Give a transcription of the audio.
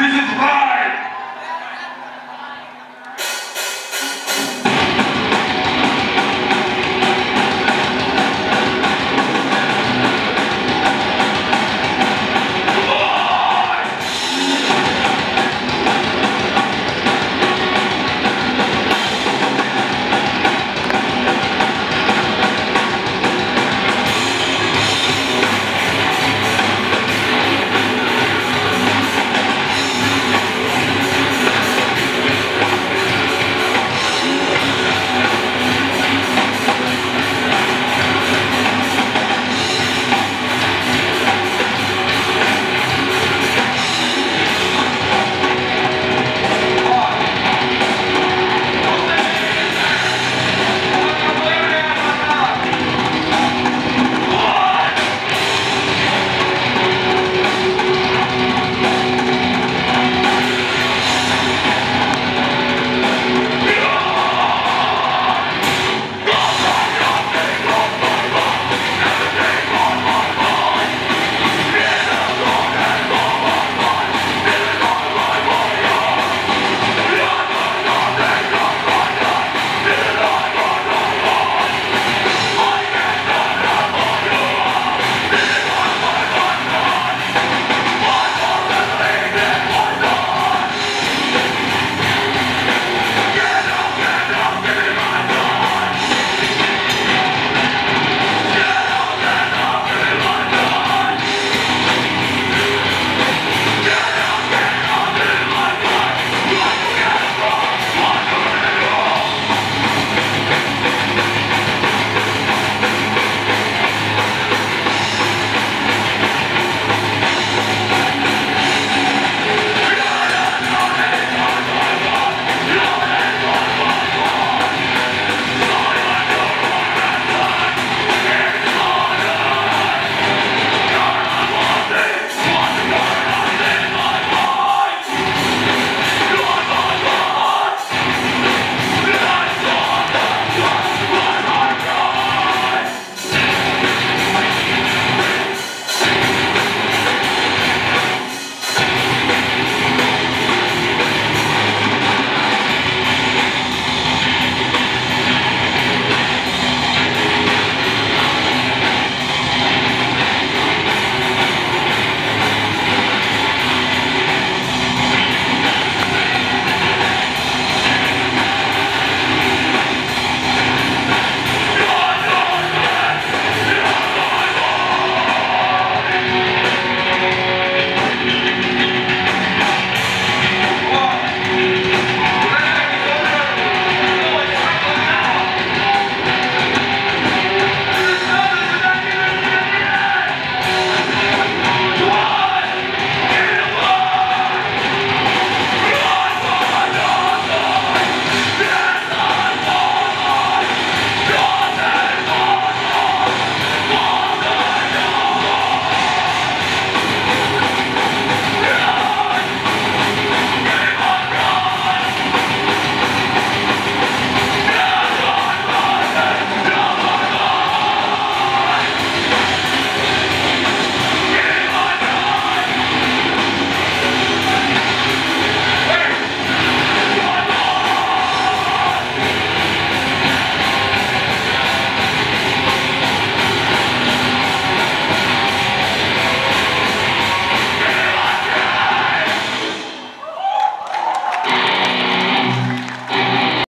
This is why